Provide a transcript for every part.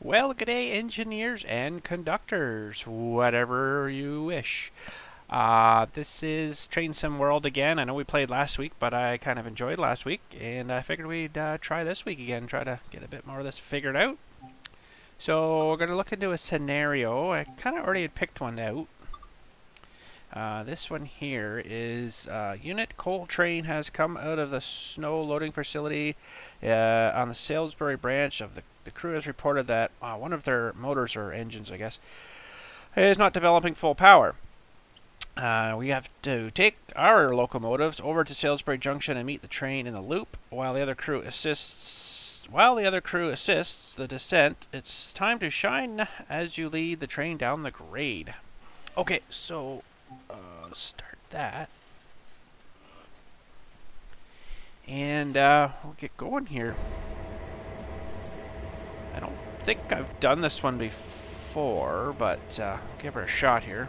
Well, good day, engineers and conductors, whatever you wish. Uh, this is Train Sim World again. I know we played last week, but I kind of enjoyed last week, and I figured we'd uh, try this week again, try to get a bit more of this figured out. So we're going to look into a scenario. I kind of already had picked one out. Uh, this one here is uh, unit coal train has come out of the snow loading facility uh, on the Salisbury branch of the the crew has reported that uh, one of their motors or engines, I guess, is not developing full power. Uh, we have to take our locomotives over to Salisbury Junction and meet the train in the loop while the other crew assists. While the other crew assists the descent, it's time to shine as you lead the train down the grade. Okay, so uh, start that. And uh, we'll get going here. I don't think I've done this one before, but uh, give her a shot here.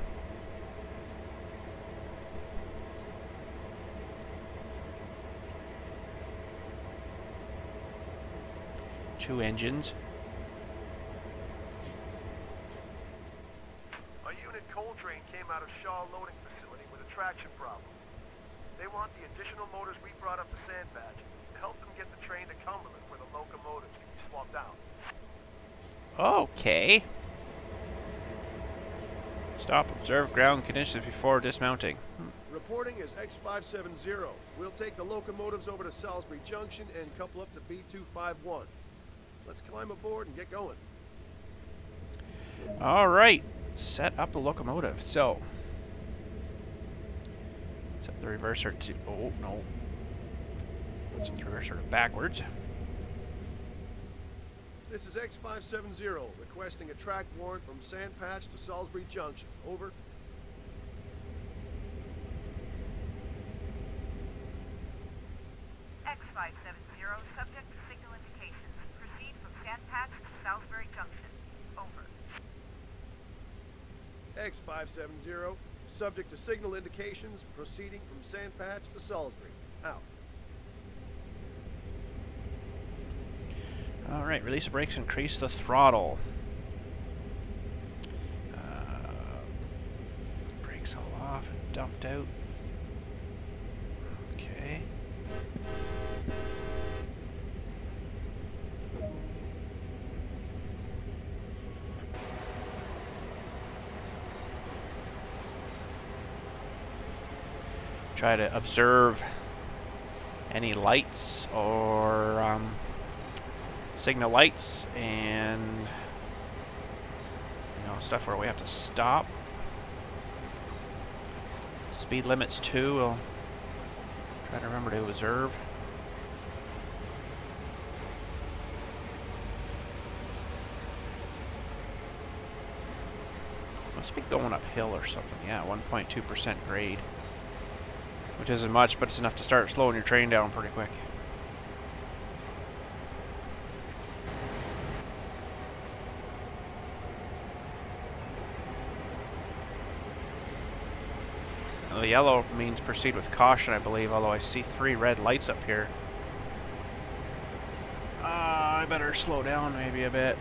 Two engines. A unit coal train came out of Shaw Loading Facility with a traction problem. They want the additional motors we brought up to Sandpatch to help them get the train to Cumberland where the locomotives can be swapped out. Okay. Stop, observe ground conditions before dismounting. Reporting is X570. We'll take the locomotives over to Salisbury Junction and couple up to B251. Let's climb aboard and get going. Alright, set up the locomotive. So, set the reverser to, oh no. Set the reverser to backwards. This is X570, requesting a track warrant from Sandpatch to Salisbury Junction. Over. X570, subject to signal indications. Proceed from Sandpatch to Salisbury Junction. Over. X570, subject to signal indications, proceeding from Sandpatch to Salisbury. Out. Alright, release the brakes, increase the throttle. Uh, brakes all off and dumped out. Okay. Try to observe any lights or um, signal lights and you know stuff where we have to stop. Speed limits too. We'll try to remember to observe. Must be going uphill or something. Yeah, 1.2% grade. Which isn't much, but it's enough to start slowing your train down pretty quick. The yellow means proceed with caution, I believe, although I see three red lights up here. Uh, I better slow down maybe a bit.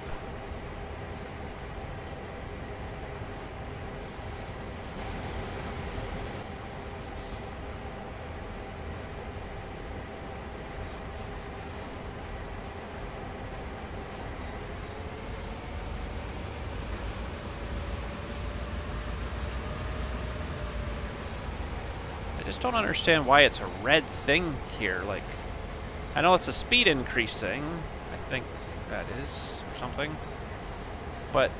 Just don't understand why it's a red thing here. Like, I know it's a speed increase thing. I think that is, or something. But,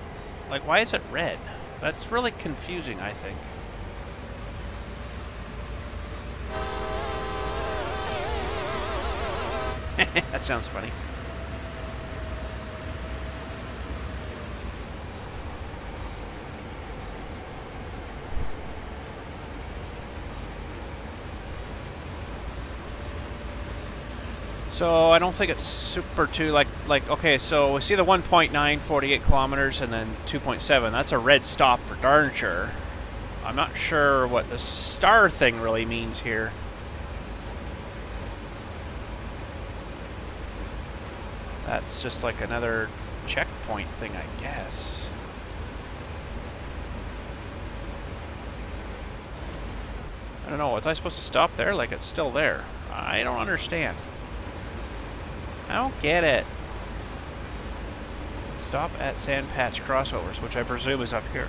like, why is it red? That's really confusing, I think. that sounds funny. So I don't think it's super too like like okay. So we see the 1.9 48 kilometers and then 2.7. That's a red stop for darn sure. I'm not sure what the star thing really means here. That's just like another checkpoint thing, I guess. I don't know, was I supposed to stop there like it's still there? I don't understand. I don't get it. Stop at sand patch crossovers, which I presume is up here.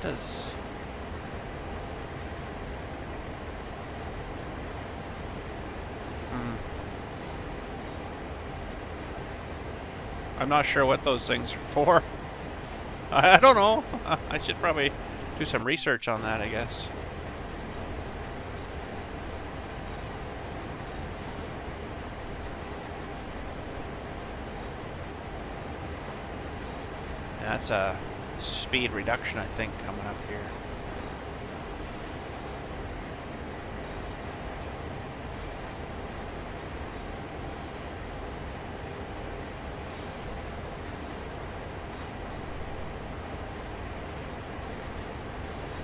What does... Hmm. I'm not sure what those things are for. I I don't know. I should probably do some research on that, I guess. That's a speed reduction, I think, coming up here.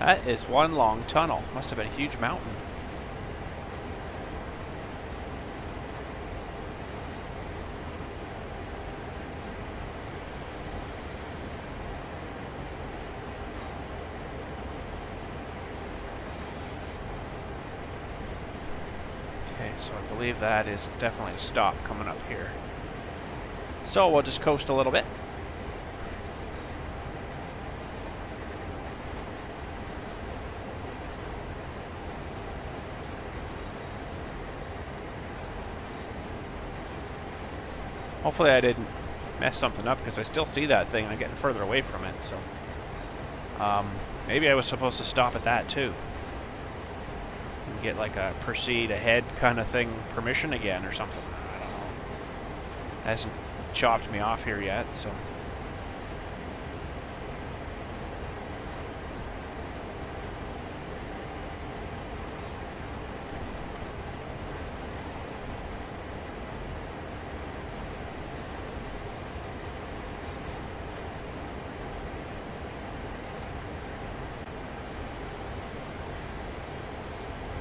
That is one long tunnel. Must have been a huge mountain. Okay, so I believe that is definitely a stop coming up here. So we'll just coast a little bit. Hopefully I didn't mess something up because I still see that thing. I'm getting further away from it, so... Um, maybe I was supposed to stop at that too. And get like a proceed ahead kind of thing permission again or something. I don't know. Hasn't chopped me off here yet, so...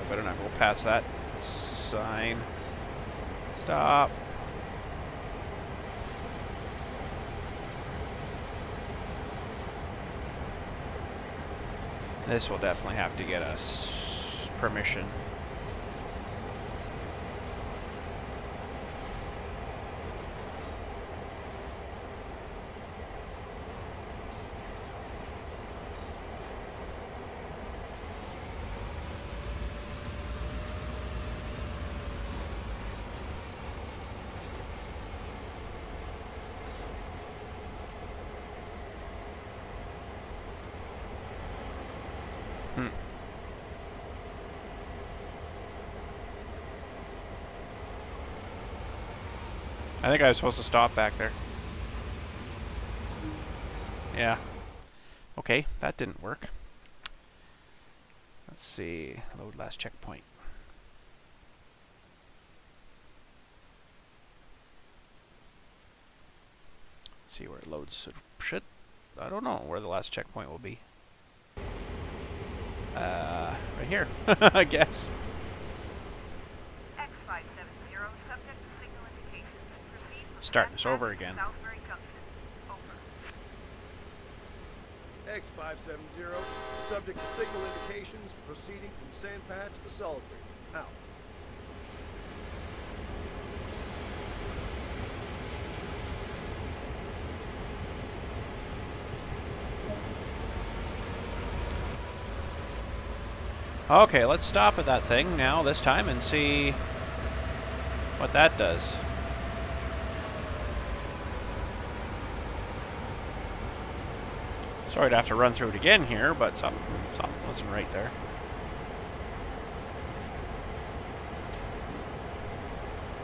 I better not go past that sign. Stop. This will definitely have to get us permission. Think I was supposed to stop back there. Yeah. Okay, that didn't work. Let's see. Load last checkpoint. See where it loads. It should. I don't know where the last checkpoint will be. Uh, right here, I guess. X570, subject to signal indications. Proceed from Starting us Sandpatch over again. Salisbury Junction. Over. X570, subject to signal indications, proceeding from Sandpatch to Salisbury. Out. Okay, let's stop at that thing now this time and see what that does. Sorry to have to run through it again here, but something, something wasn't right there.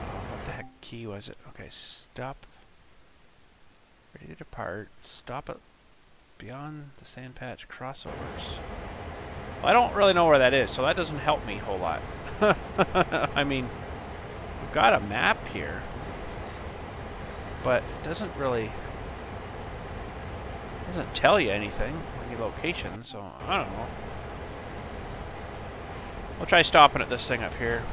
Uh, what the heck key was it? Okay, stop. Ready to depart. Stop it beyond the sand patch crossovers. Well, I don't really know where that is, so that doesn't help me a whole lot. I mean, we've got a map here, but it doesn't really doesn't tell you anything, any location, so I don't know. We'll try stopping at this thing up here.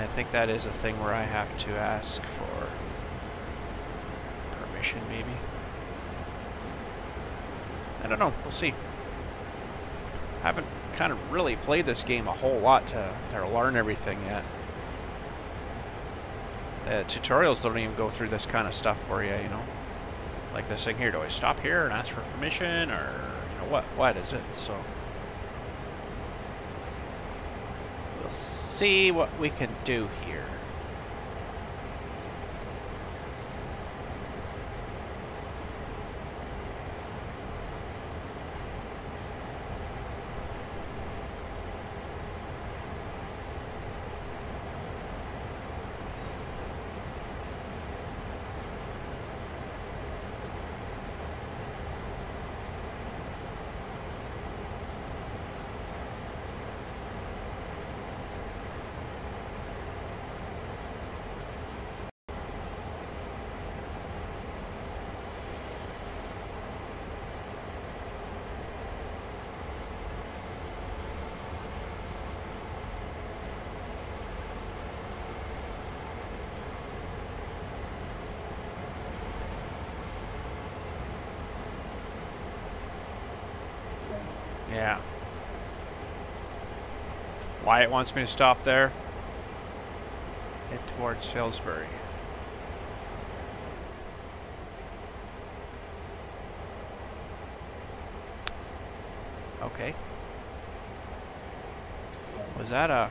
I that is a thing where I have to ask for permission, maybe. I don't know. We'll see. I haven't kind of really played this game a whole lot to, to learn everything yet. The tutorials don't even go through this kind of stuff for you, you know. Like this thing here. Do I stop here and ask for permission, or you know what? What is it? So we'll see what we can do here. Yeah. Wyatt wants me to stop there. Head towards Salisbury. Okay. Was that a...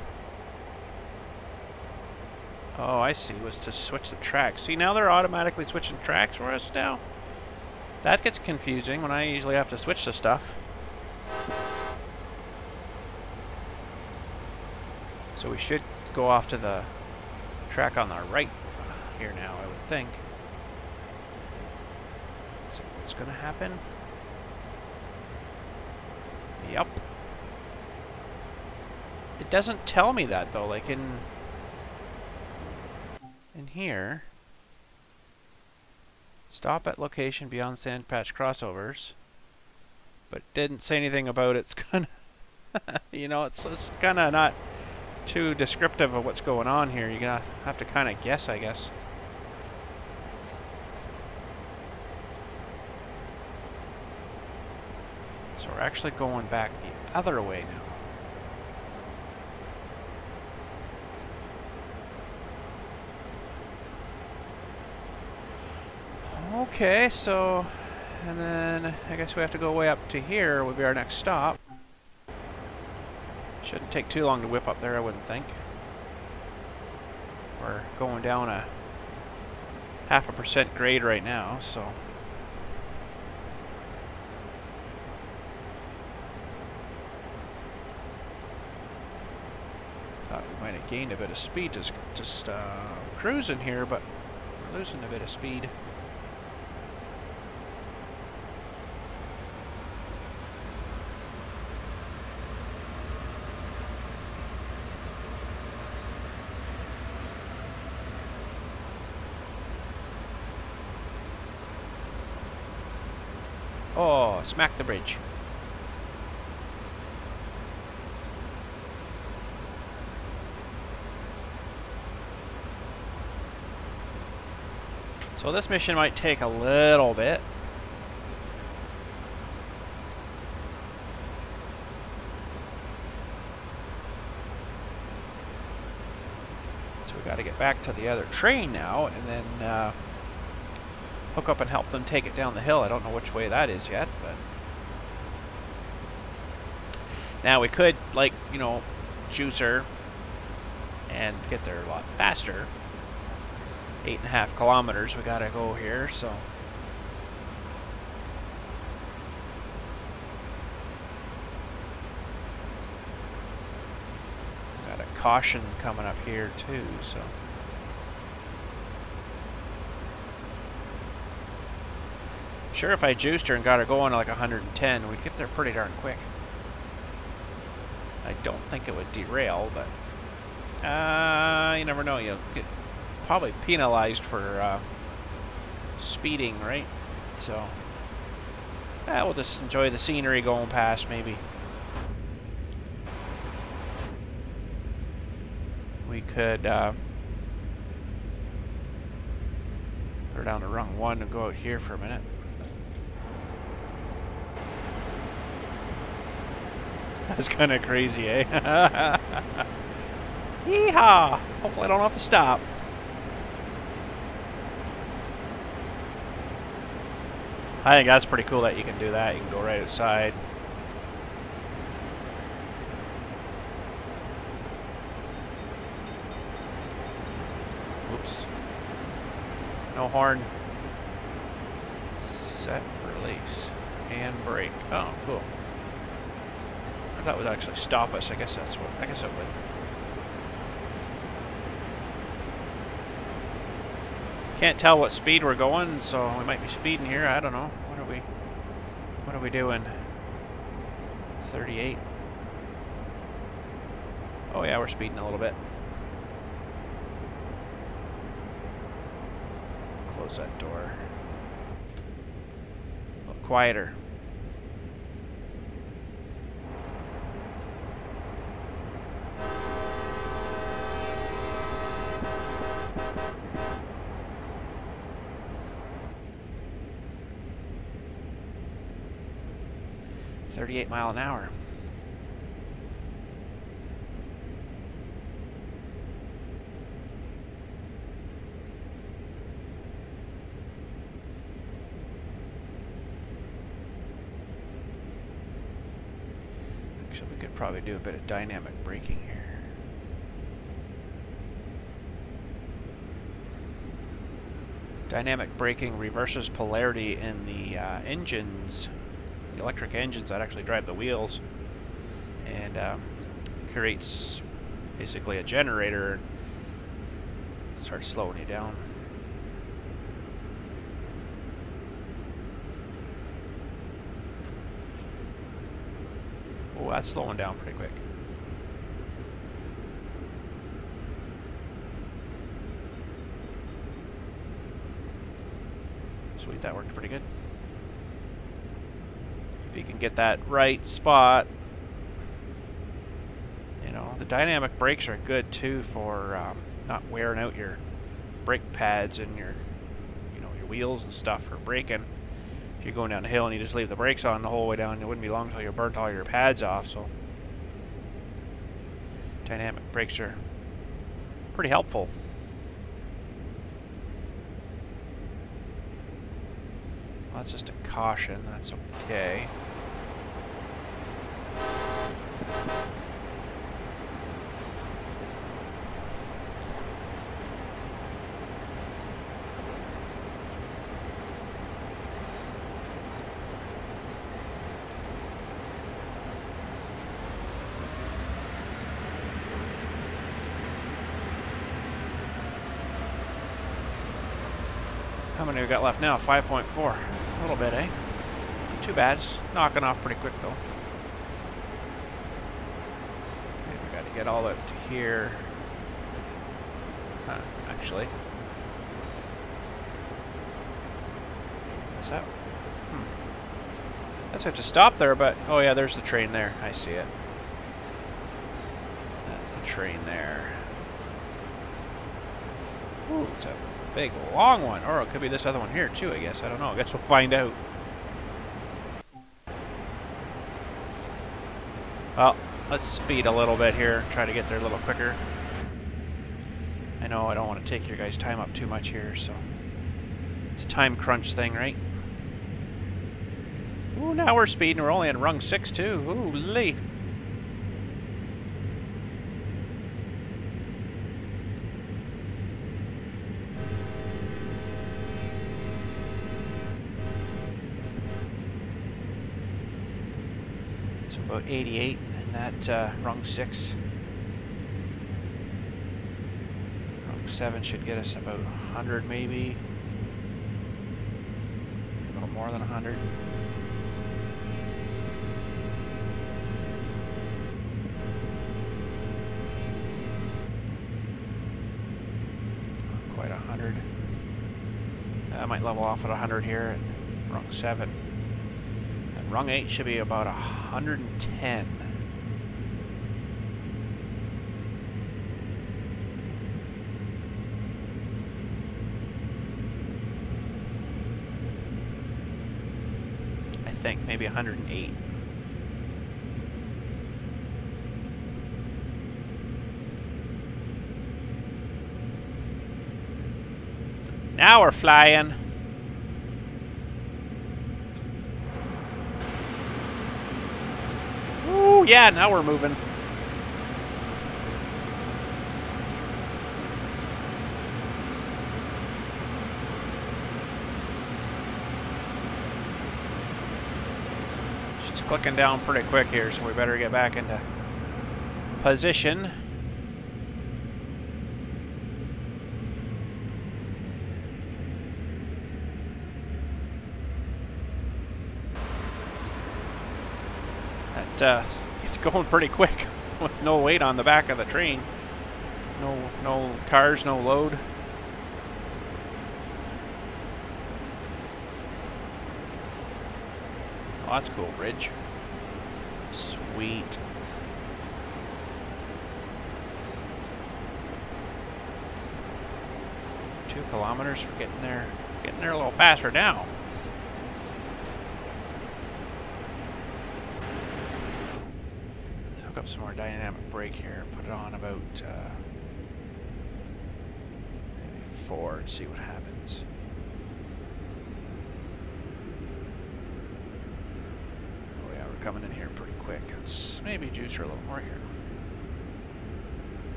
Oh, I see. Was to switch the tracks. See, now they're automatically switching tracks for us now. That gets confusing when I usually have to switch the stuff. So we should go off to the track on the right here now, I would think. So what's going to happen? Yep. It doesn't tell me that though, like in in here. Stop at location beyond sand patch crossovers. But didn't say anything about it's gonna you know, it's it's kinda not too descriptive of what's going on here. You're gonna have to kinda guess, I guess. So we're actually going back the other way now. Okay, so, and then I guess we have to go way up to here will be our next stop. Shouldn't take too long to whip up there, I wouldn't think. We're going down a half a percent grade right now, so. Thought we might have gained a bit of speed just, just uh, cruising here, but we're losing a bit of speed. Oh, smack the bridge. So this mission might take a little bit. So we got to get back to the other train now, and then uh, hook up and help them take it down the hill. I don't know which way that is yet, but now we could like you know juicer and get there a lot faster. Eight and a half kilometers we gotta go here, so. Got a caution coming up here too, so. Sure, if I juiced her and got her going like 110, we'd get there pretty darn quick. Don't think it would derail, but uh, you never know. You'll get probably penalized for uh, speeding, right? So, yeah, we'll just enjoy the scenery going past, maybe. We could uh, put down to rung one and go out here for a minute. That's kind of crazy, eh? Yeehaw! Hopefully I don't have to stop. I think that's pretty cool that you can do that. You can go right outside. Oops. No horn. Set, release, and brake. Oh, cool. It would actually stop us. I guess that's what. I guess it would. Can't tell what speed we're going, so we might be speeding here. I don't know. What are we? What are we doing? 38. Oh yeah, we're speeding a little bit. Close that door. A little quieter. Thirty-eight mile an hour. Actually, we could probably do a bit of dynamic braking here. Dynamic braking reverses polarity in the uh, engines, the electric engines that actually drive the wheels, and um, creates basically a generator. Starts slowing you down. Oh, that's slowing down pretty quick. Sweet, that worked pretty good. You can get that right spot, you know, the dynamic brakes are good too for um, not wearing out your brake pads and your, you know, your wheels and stuff for braking. If you're going down the hill and you just leave the brakes on the whole way down, it wouldn't be long until you burnt all your pads off. So, dynamic brakes are pretty helpful. That's just a caution. That's okay. Got left now? 5.4. A little bit, eh? Too bad. It's knocking off pretty quick, though. Okay, we got to get all up to here. Huh, actually. Is that... Hmm. Let's have to stop there, but... Oh, yeah, there's the train there. I see it. That's the train there. Ooh, it's a big, long one. Or it could be this other one here, too, I guess. I don't know. I guess we'll find out. Well, let's speed a little bit here. Try to get there a little quicker. I know I don't want to take your guys' time up too much here, so... It's a time crunch thing, right? Ooh, now we're speeding. We're only in rung six too. Ooh, lee. about 88 in that uh, rung 6. Rung 7 should get us about 100 maybe. A little more than 100. Not quite 100. I might level off at 100 here at rung 7 rung eight should be about a hundred and ten. I think maybe a hundred and eight. Now we're flying. Ooh, yeah, now we're moving. She's clicking down pretty quick here, so we better get back into position. That uh, going pretty quick with no weight on the back of the train. No, no cars, no load. Oh, that's cool, bridge. Sweet. Two kilometers. We're getting there. Getting there a little faster now. Let's hook up some more dynamic brake here. Put it on about uh, maybe four and see what happens. Oh yeah, we're coming in here pretty quick. Let's maybe juice her a little more here.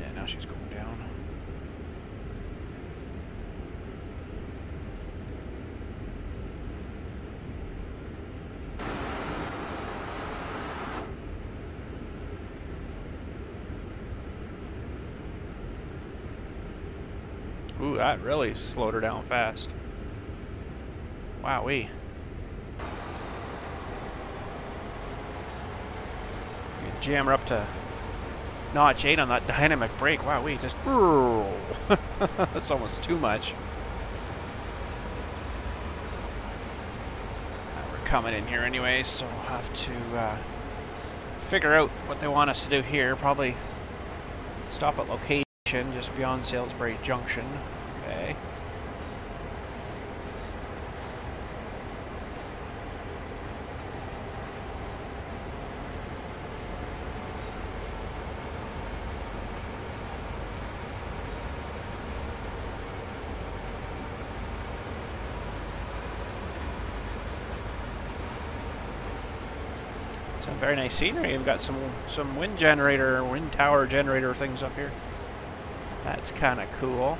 Yeah, now she's going down. Ooh, that really slowed her down fast. Wow, we. Jam her up to notch 8 on that dynamic brake. Wow, we just. That's almost too much. We're coming in here anyway, so we'll have to uh, figure out what they want us to do here. Probably stop at location just beyond Salisbury Junction. Okay. Some very nice scenery. We've got some some wind generator, wind tower generator things up here. That's kind of cool.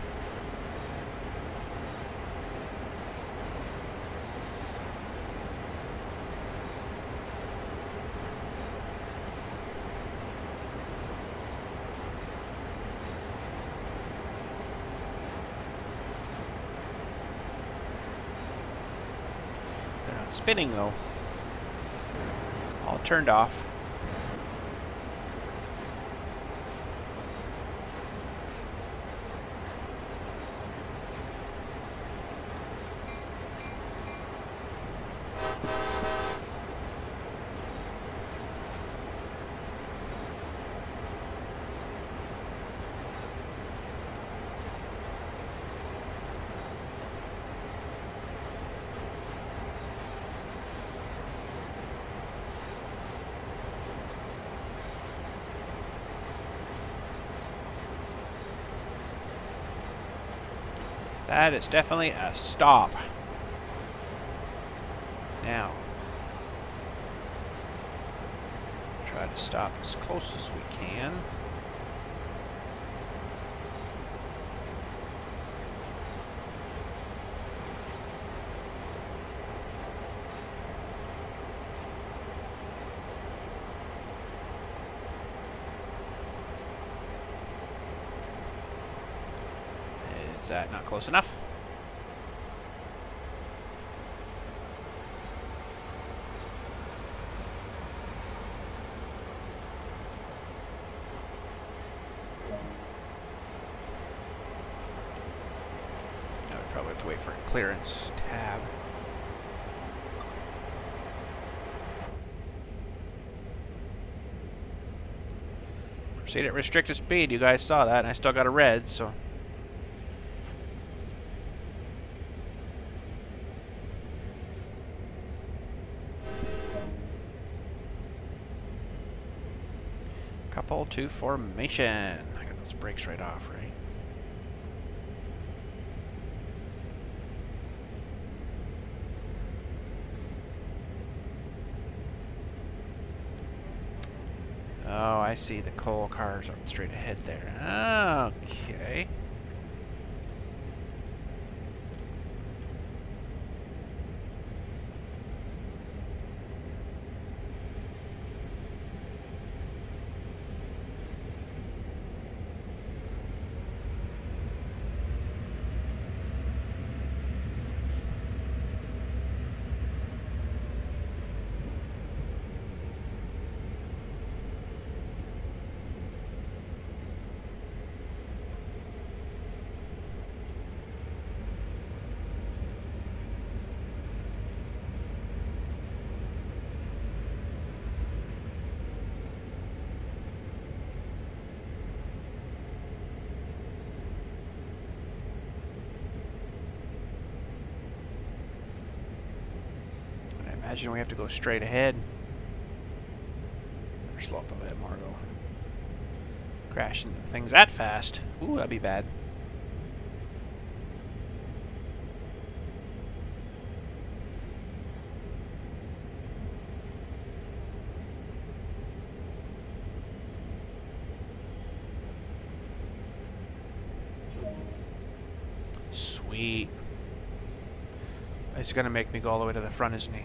They're not spinning though. Turned off. That is definitely a stop. Now, try to stop as close as we can. Is that not close enough? Now we probably have to wait for a clearance tab. Proceed at restricted speed. You guys saw that, and I still got a red, so Couple to formation. I got those brakes right off, right? Oh, I see. The coal cars are straight ahead there. Okay. I imagine we have to go straight ahead. Or slow up a bit, Margot. Crash into things that fast. Ooh, that'd be bad. Sweet. He's gonna make me go all the way to the front, isn't he?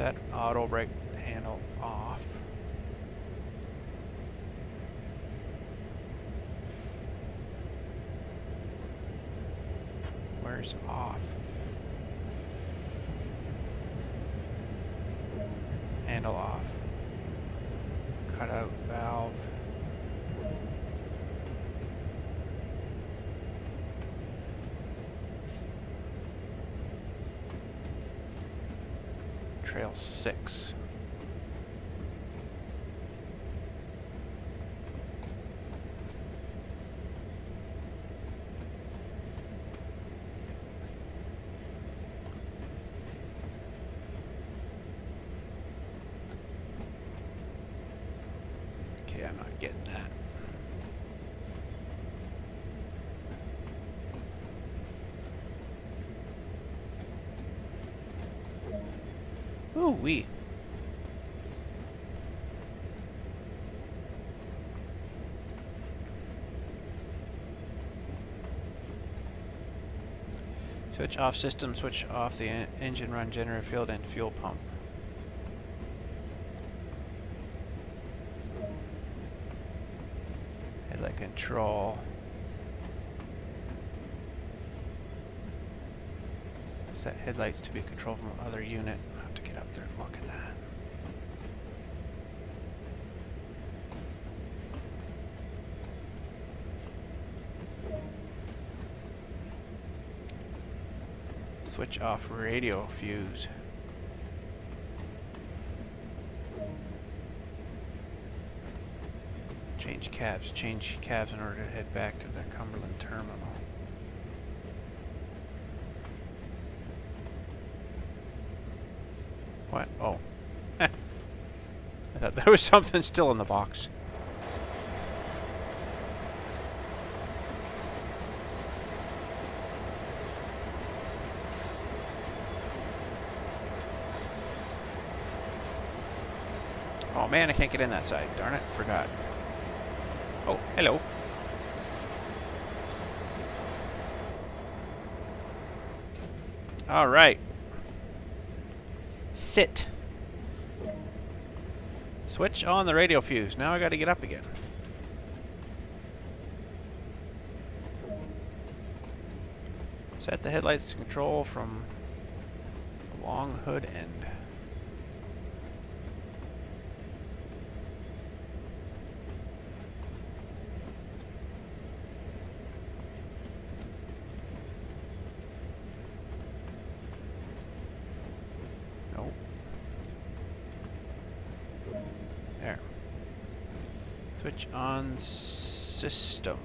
Set auto brake handle off. Where's off? Handle off. Cut out valve. Trail 6. Okay, I'm not getting that. Ooh wee. Switch off system, switch off the en engine run generator field and fuel pump. Headlight control. Set headlights to be controlled from other unit. I'll have to get up there and look at that. Switch off radio fuse. Change cabs. Change cabs in order to head back to the Cumberland terminal. What? Oh. I thought there was something still in the box. Oh, man, I can't get in that side. Darn it, forgot. Oh, hello. All right. Sit. Switch on the radio fuse. Now I got to get up again. Set the headlights to control from the long hood end. Nope. There. Switch on systems.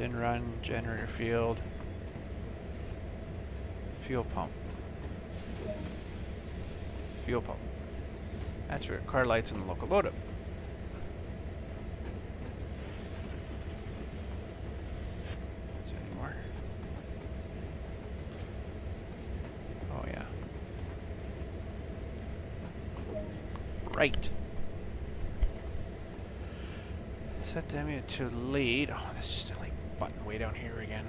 Engine run, generator field, fuel pump. Fuel pump. That's your car lights in the locomotive. Is there any more? Oh yeah. Right. Set menu to lead. Oh, this is down here again.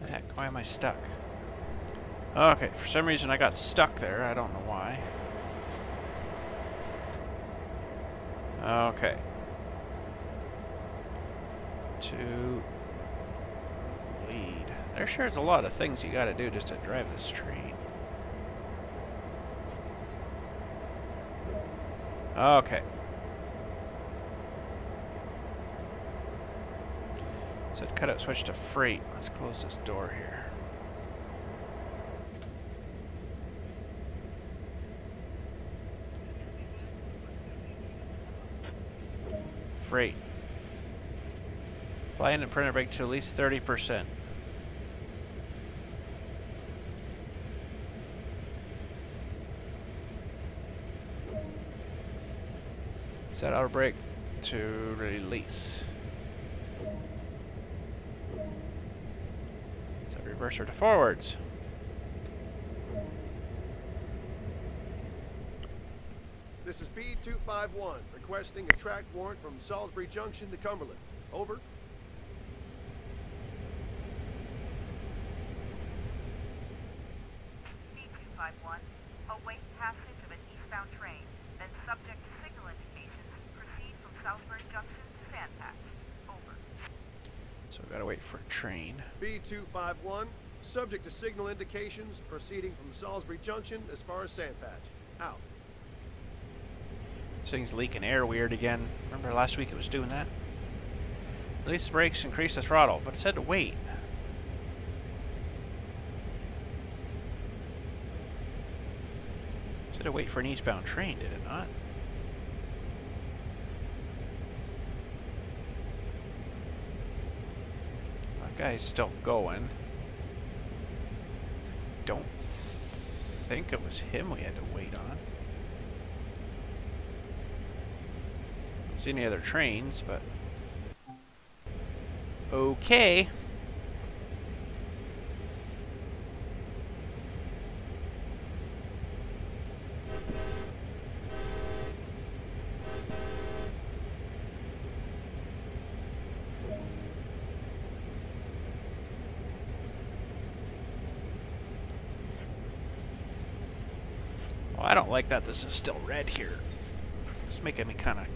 The heck, why am I stuck? Okay, for some reason I got stuck there. I don't know why. Okay. To lead. There sure is a lot of things you gotta do just to drive this train. Okay. Said cut out switch to freight. Let's close this door here. Freight. Apply independent brake to at least 30%. Set auto brake to release. Set reverser to forwards. This is B251, requesting a track warrant from Salisbury Junction to Cumberland. Over. B251, await passage of an eastbound train, then subject to signal indications, proceed from Salisbury Junction to Sandpatch. Over. So we gotta wait for a train. B251, subject to signal indications, proceeding from Salisbury Junction as far as Sandpatch. Out. Thing's leaking air weird again. Remember last week it was doing that? Release the brakes, increase the throttle, but it said to wait. It said to wait for an eastbound train, did it not? That guy's still going. Don't think it was him we had to wait on. Don't see any other trains, but okay. Well, I don't like that this is still red here. It's making me kind of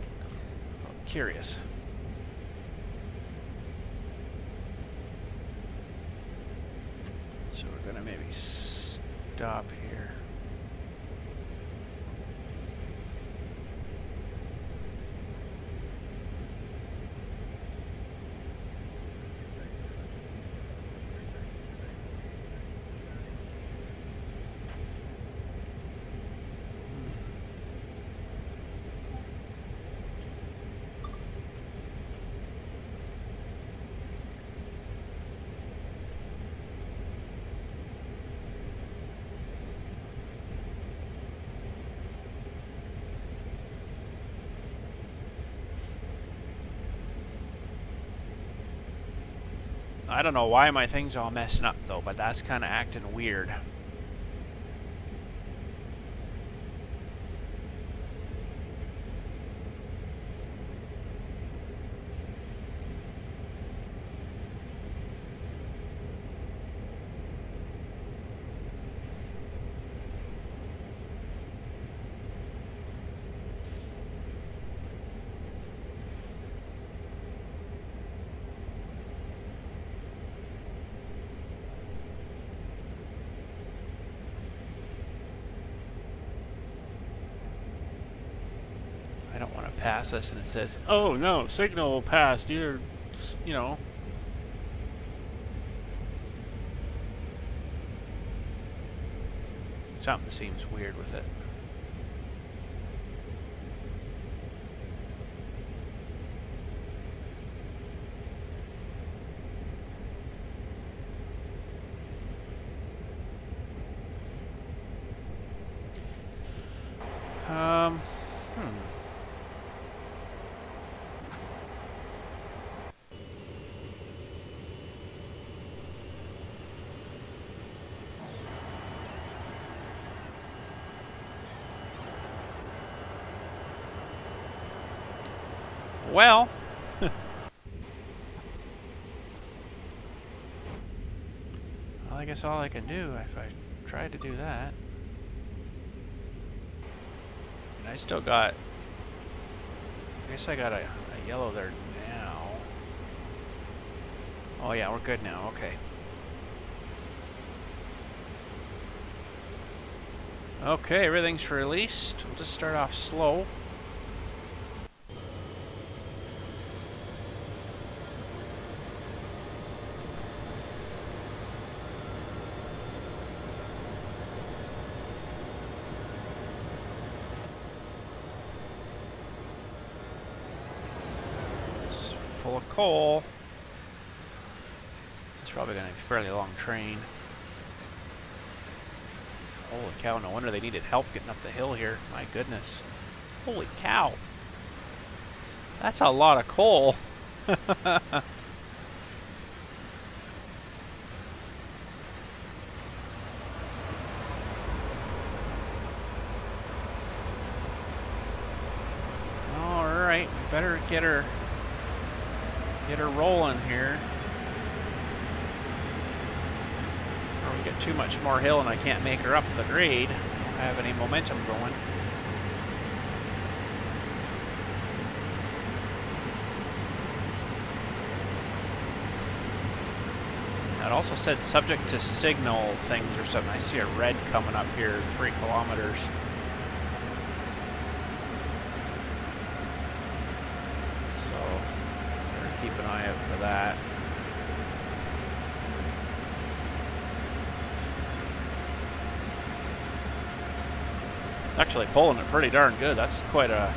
curious. So we're gonna maybe stop I don't know why my thing's all messing up though, but that's kind of acting weird. I don't want to this and it says, oh no, signal passed, you're, you know. Something seems weird with it. Um, hmm. Well, well, I guess all I can do if I try to do that. And I still got. I guess I got a, a yellow there now. Oh yeah, we're good now. Okay. Okay, everything's released. We'll just start off slow. It's full of coal. It's probably going to be a fairly long train. Holy cow, no wonder they needed help getting up the hill here. My goodness. Holy cow. That's a lot of coal. Alright, better get her get her rolling here. Or we get too much more hill and I can't make her up the grade. I don't have any momentum going. It also said subject to signal things or something. I see a red coming up here, three kilometers. So, better keep for that. Actually pulling it pretty darn good. That's quite a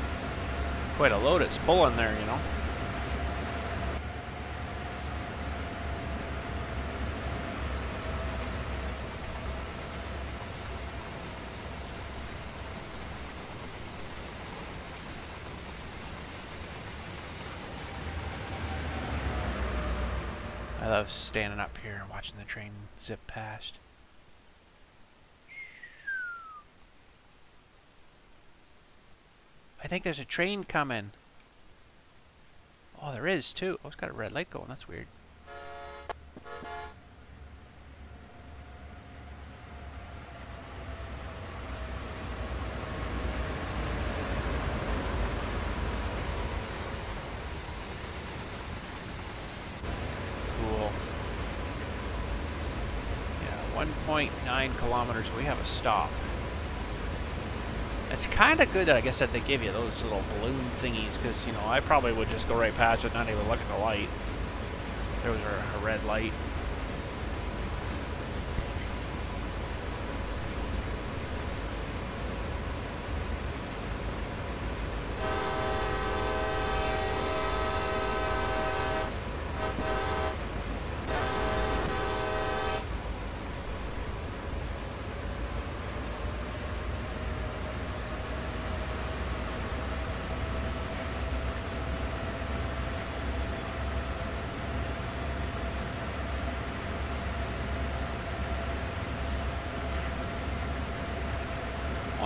quite a load it's pulling there, you know. Standing up here and watching the train zip past. I think there's a train coming. Oh, there is too. Oh, it's got a red light going. That's weird. Cool. Yeah, 1.9 kilometers. We have a stop. It's kind of good that I guess that they give you those little balloon thingies because, you know, I probably would just go right past it, not even look at the light. There was a red light.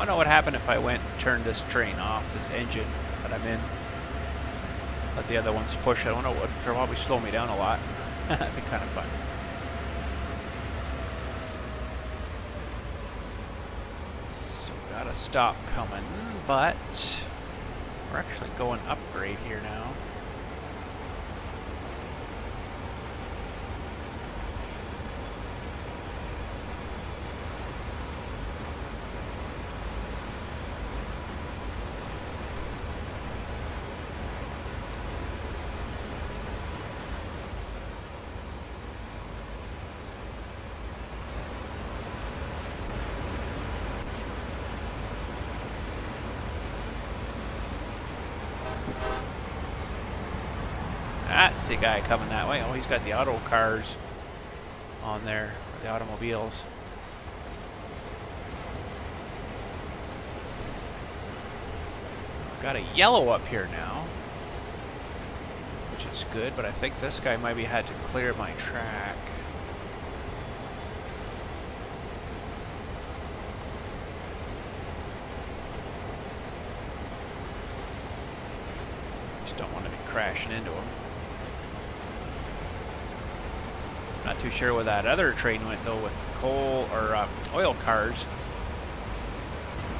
To know what happened if I went and turned this train off, this engine that I'm in. Let the other ones push. I don't know what. They'll probably slow me down a lot. That'd be kind of fun. So got a stop coming, but we're actually going upgrade here now. That's the guy coming that way. Oh, he's got the auto cars on there, the automobiles. Got a yellow up here now, which is good, but I think this guy maybe had to clear my track. Just don't want to be crashing into him. Not too sure where that other train went though with coal or uh, oil cars.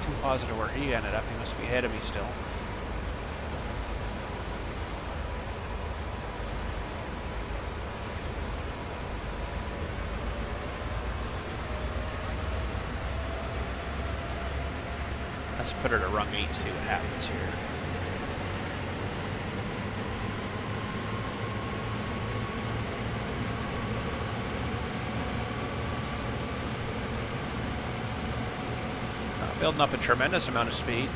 Too positive where he ended up. He must be ahead of me still. Let's put her to rung 8, see what happens here. Building up a tremendous amount of speed.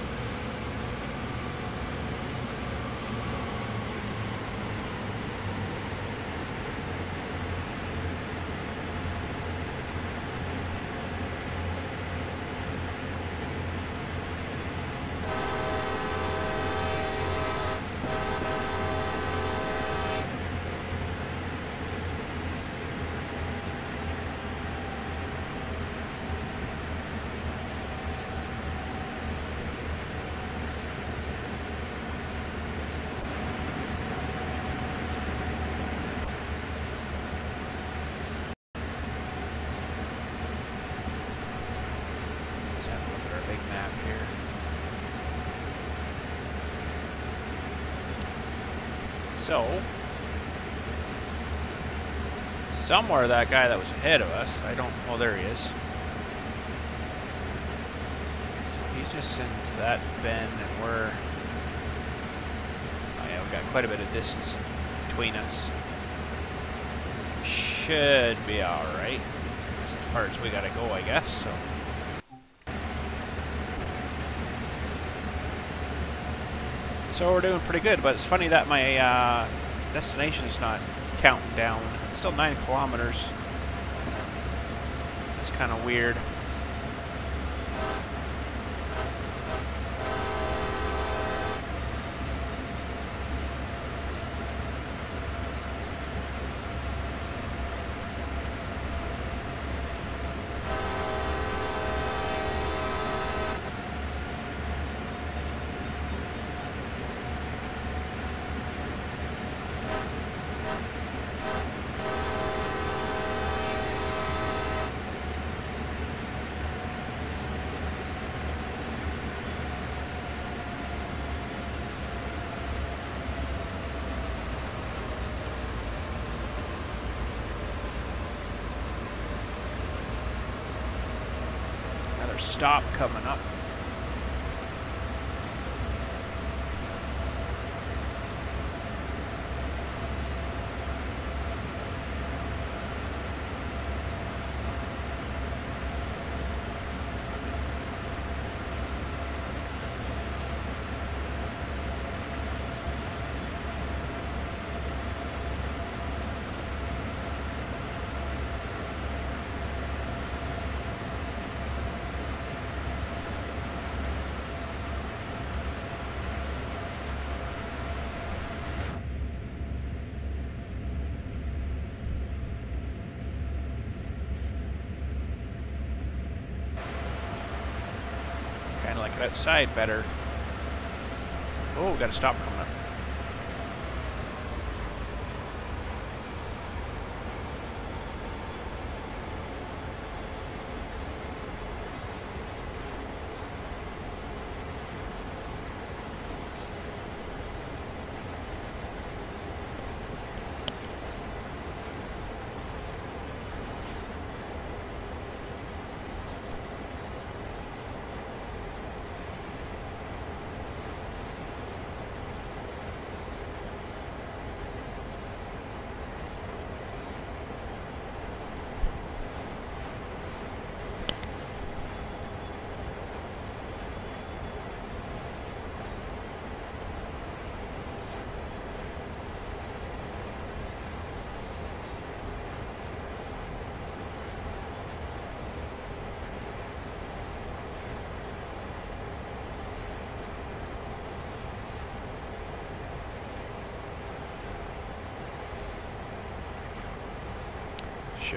Let's have a look at our big map here. So, somewhere that guy that was ahead of us, I don't, oh there he is. So he's just into that bend and we're, oh yeah, we've got quite a bit of distance between us. Should be alright. That's as far as we gotta go, I guess, so. So we're doing pretty good, but it's funny that my uh, destination is not counting down. It's still nine kilometers. It's kind of weird. Another stop coming up. Outside better. Oh, we gotta stop coming up.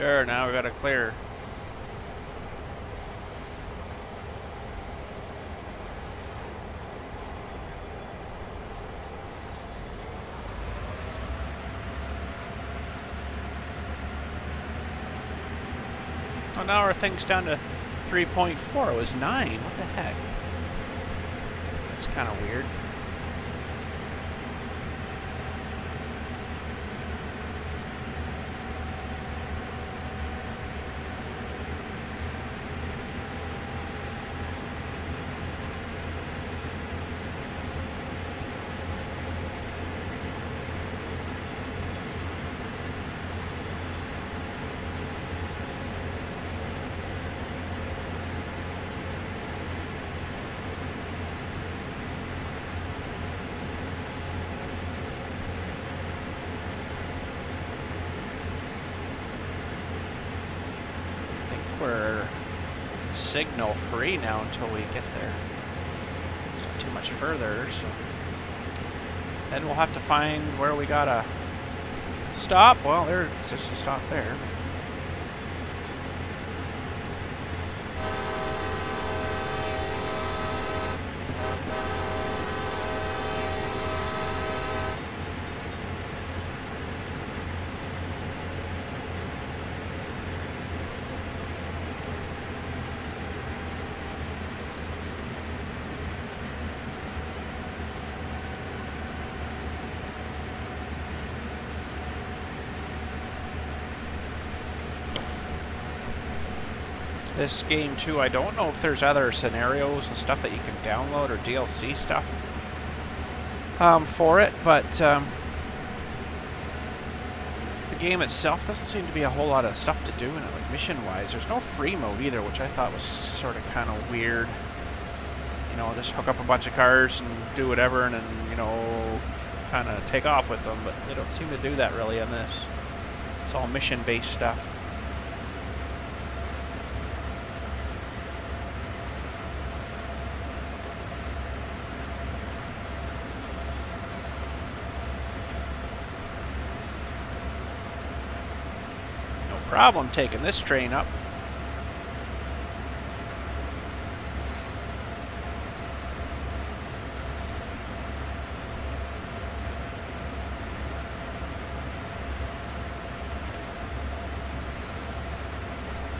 Sure, now we gotta clear. Oh, now our thing's down to 3.4. It was 9. What the heck? That's kind of weird. I think we're signal free now until we get there. It's not too much further, so then we'll have to find where we gotta stop. Well, there's just a stop there. This game too, I don't know if there's other scenarios and stuff that you can download or DLC stuff um, for it, but um, the game itself doesn't seem to be a whole lot of stuff to do in it, like mission-wise. There's no free mode either, which I thought was sort of kind of weird. You know, just hook up a bunch of cars and do whatever, and then you know, kind of take off with them. But they don't seem to do that really in this. It's all mission-based stuff. No problem taking this train up.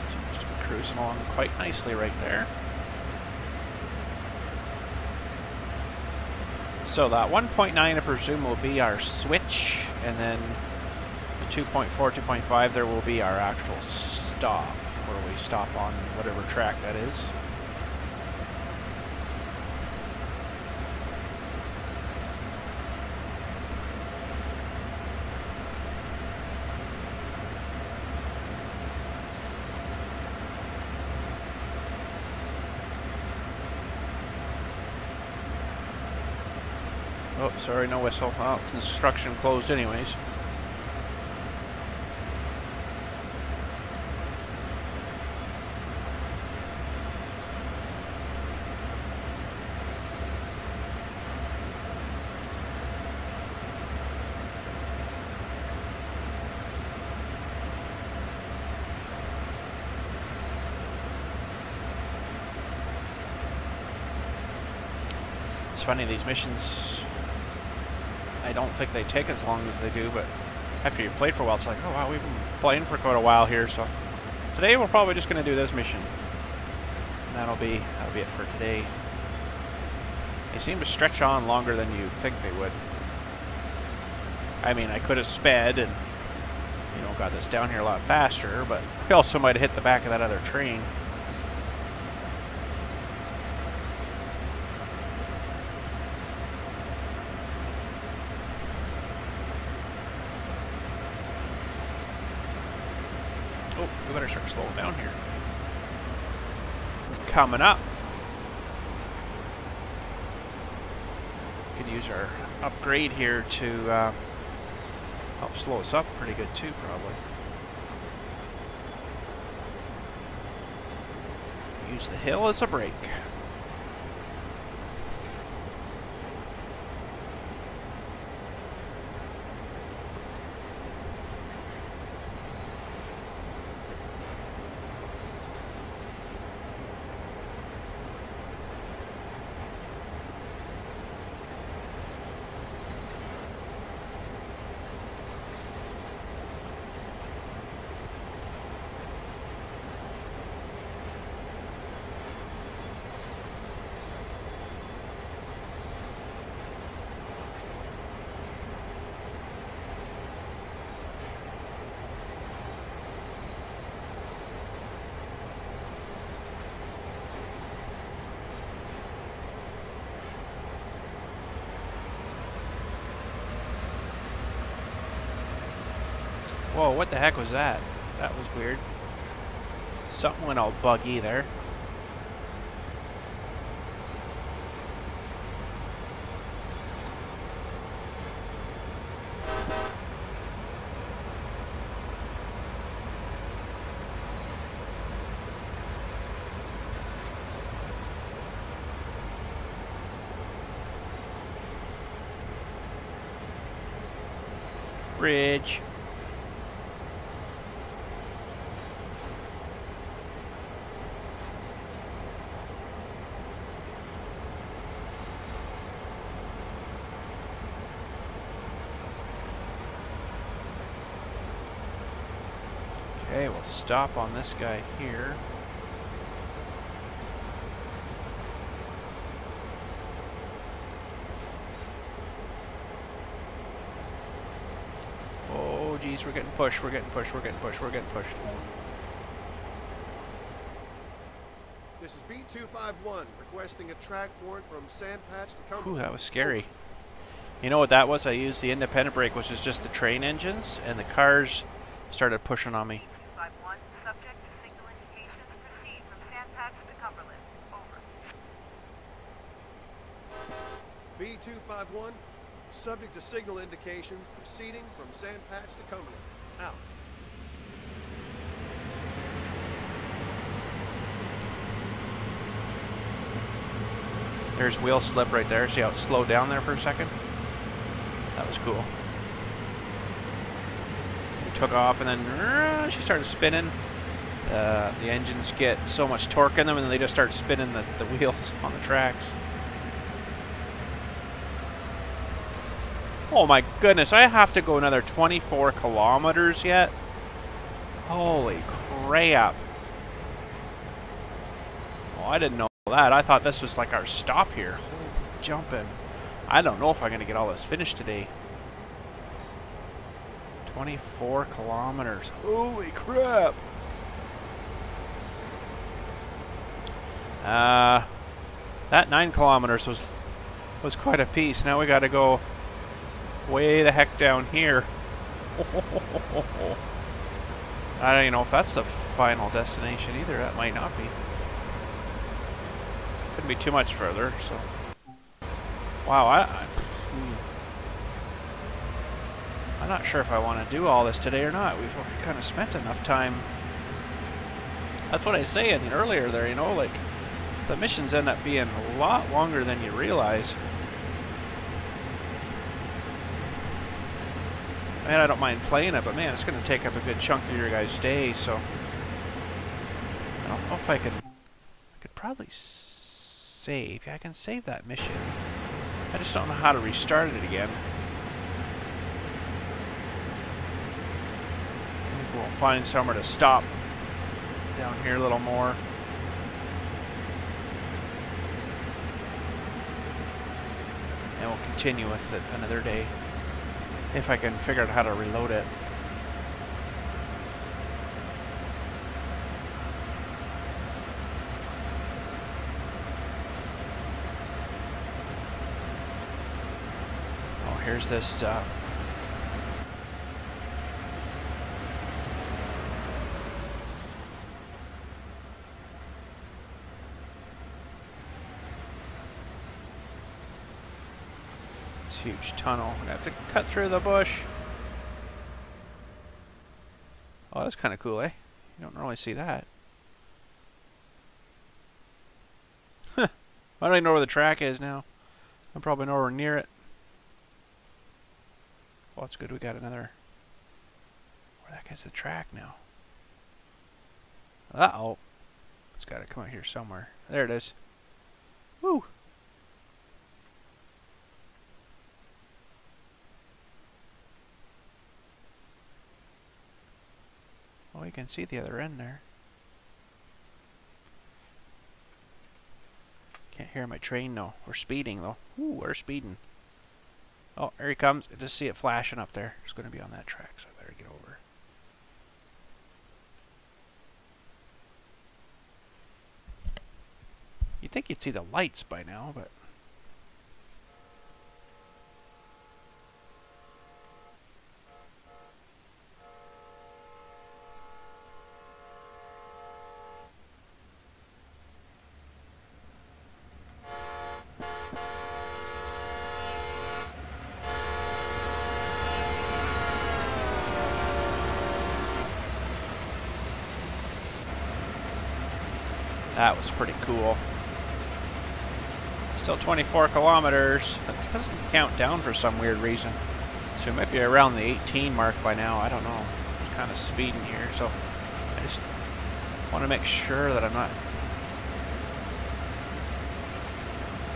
Seems to be cruising along quite nicely right there. So that 1.9 I presume will be our switch, and then the 2.4, 2.5 there will be our actual stop, where we stop on whatever track that is. Oh, sorry, no whistle. Oh, construction closed anyways. It's funny, these missions, I don't think they take as long as they do, but after you've played for a while, it's like, oh wow, we've been playing for quite a while here, so today we're probably just going to do this mission. And that'll be, that'll be it for today. They seem to stretch on longer than you think they would. I mean, I could have sped and, you know, got this down here a lot faster, but we also might have hit the back of that other train. Oh, we better start slowing down here. Coming up. Could use our upgrade here to uh, help slow us up pretty good too, probably. Use the hill as a brake. Whoa, what the heck was that? That was weird. Something went all buggy there. Bridge. Okay, we'll stop on this guy here. Oh, geez, we're getting pushed, we're getting pushed, we're getting pushed, we're getting pushed. This is B251 requesting a track warrant from Sandpatch to Whew, Ooh, that was scary. Oh. You know what that was? I used the independent brake, which is just the train engines, and the cars started pushing on me. 2251, subject to signal indications proceeding from Sand Patch to Cumberland. Out. There's wheel slip right there. See how it slowed down there for a second? That was cool. We took off and then uh, she started spinning. Uh, the engines get so much torque in them and they just start spinning the, the wheels on the tracks. Oh my goodness, I have to go another 24 kilometers yet? Holy crap. Oh, I didn't know that. I thought this was like our stop here. Jumping. I don't know if I'm going to get all this finished today. 24 kilometers. Holy crap. Uh, that 9 kilometers was was quite a piece. Now we got to go way the heck down here. I don't even know if that's the final destination either. That might not be. Couldn't be too much further, so. Wow, I, I hmm. I'm not sure if I want to do all this today or not. We've kind of spent enough time. That's what I was saying earlier there, you know, like, the missions end up being a lot longer than you realize. Man, I don't mind playing it, but man, it's going to take up a good chunk of your guys' day, so... I don't know if I could... I could probably save. Yeah, I can save that mission. I just don't know how to restart it again. We'll find somewhere to stop down here a little more. And we'll continue with it another day. If I can figure out how to reload it. Oh, here's this uh, huge tunnel. I have to cut through the bush. Oh, that's kind of cool, eh? You don't normally see that. Huh. I don't even know where the track is now. I'm probably nowhere near it. Well, it's good we got another... Where that is the track now? Uh-oh. It's got to come out here somewhere. There it is. Woo! You can see the other end there. Can't hear my train though. We're speeding though. Ooh, we're speeding. Oh, here he comes. I just see it flashing up there. It's going to be on that track, so I better get over. You'd think you'd see the lights by now, but... That was pretty cool. Still 24 kilometers. That doesn't count down for some weird reason. So we might be around the 18 mark by now. I don't know. Just kind of speeding here. So I just want to make sure that I'm not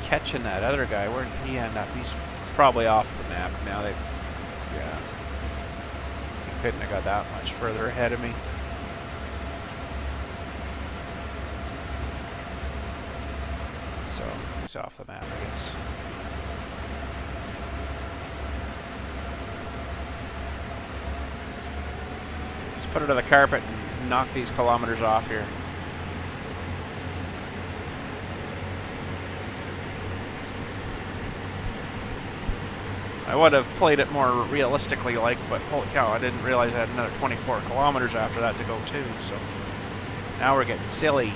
catching that other guy. Where did he end up? He's probably off the map now. They, yeah. He couldn't have got that much further ahead of me. So he's off the map, I guess. Let's put it on the carpet and knock these kilometers off here. I would have played it more realistically like, but holy cow, I didn't realize I had another 24 kilometers after that to go too, so now we're getting silly.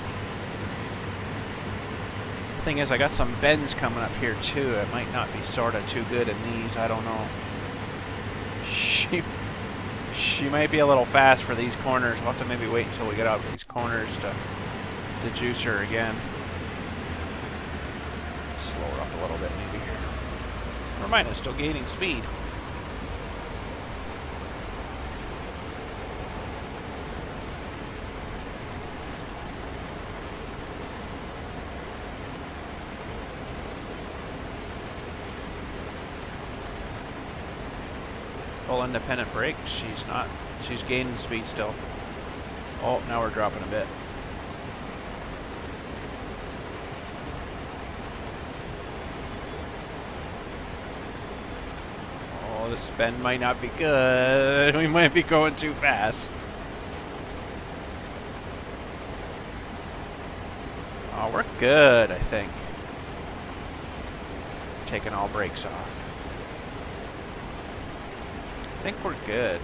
Thing is, I got some bends coming up here too. It might not be sort of too good in these. I don't know. She, she might be a little fast for these corners. We'll have to maybe wait until we get out of these corners to, to juice her again. Slow her up a little bit maybe here. Never mind, I'm still gaining speed. Independent brake. She's not. She's gaining speed still. Oh, now we're dropping a bit. Oh, the spin might not be good. We might be going too fast. Oh, we're good, I think. Taking all brakes off. Think we're good.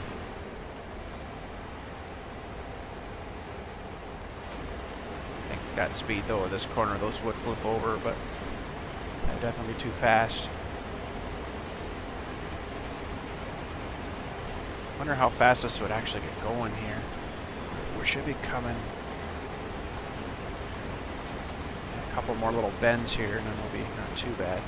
I think that speed though of this corner, those would flip over, but that'd definitely too fast. Wonder how fast this would actually get going here. We should be coming. A couple more little bends here, and then we'll be not too bad.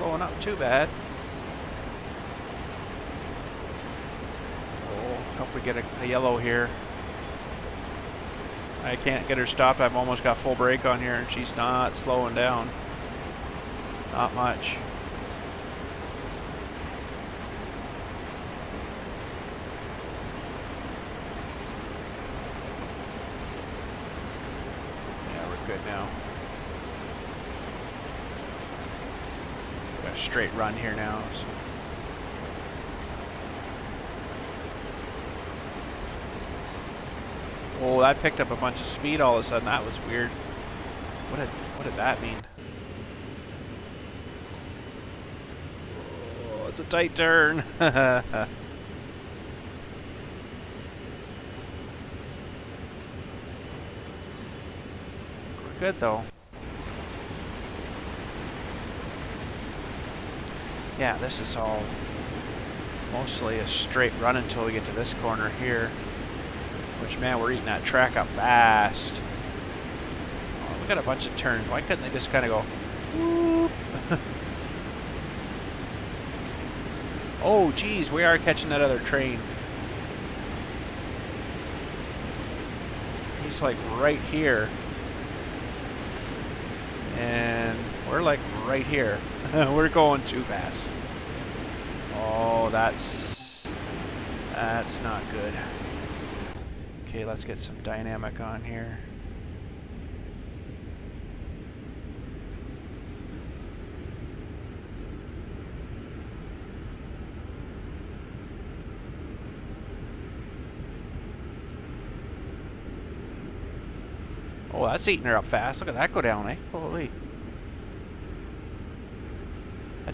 Slowing up too bad. Oh, hope we get a, a yellow here. I can't get her stopped. I've almost got full brake on here, and she's not slowing down. Not much. Yeah, we're good now. Got a straight run here now. So. Oh, that picked up a bunch of speed all of a sudden. That was weird. What did what did that mean? Oh, it's a tight turn. Good though. Yeah, this is all mostly a straight run until we get to this corner here. Which, man, we're eating that track up fast. Oh, we got a bunch of turns. Why couldn't they just kind of go, oh, geez, we are catching that other train. He's like right here. And we're like right here. we're going too fast. Oh, that's... That's not good. Okay, let's get some dynamic on here. Oh, that's eating her up fast. Look at that go down, eh? Holy.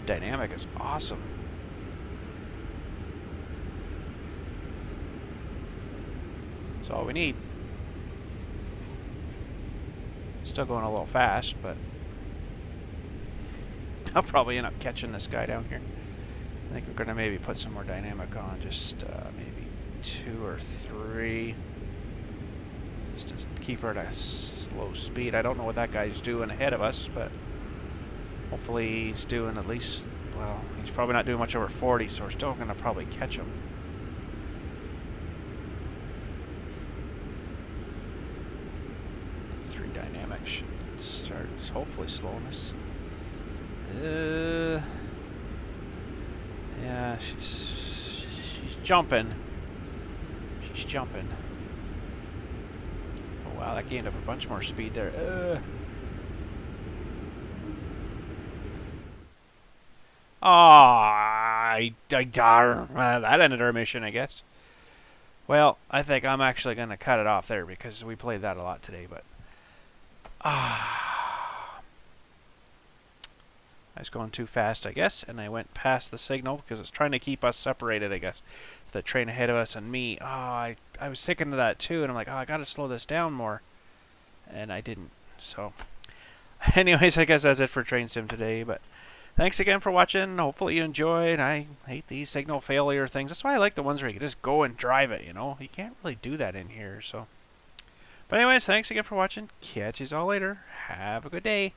Dynamic is awesome. That's all we need. Still going a little fast, but I'll probably end up catching this guy down here. I think we're going to maybe put some more dynamic on, just uh, maybe two or three. Just to keep her at a slow speed. I don't know what that guy's doing ahead of us, but hopefully he's doing at least, well, he's probably not doing much over 40, so we're still going to probably catch him. Three dynamic should start hopefully slowing us. Uh, yeah, she's she's jumping. She's jumping. Oh wow, that gained up a bunch more speed there. Uh. Ah, I, I, dar, uh, that ended our mission, I guess. Well, I think I'm actually going to cut it off there because we played that a lot today, but... Ah. I was going too fast, I guess, and I went past the signal because it's trying to keep us separated, I guess. The train ahead of us and me. Oh, I, I was thinking of that too, and I'm like, oh, I got to slow this down more. And I didn't, so... Anyways, I guess that's it for Train Sim today, but... Thanks again for watching. Hopefully you enjoyed. I hate these signal failure things. That's why I like the ones where you can just go and drive it, you know? You can't really do that in here, so... But anyways, thanks again for watching. Catch you all later. Have a good day.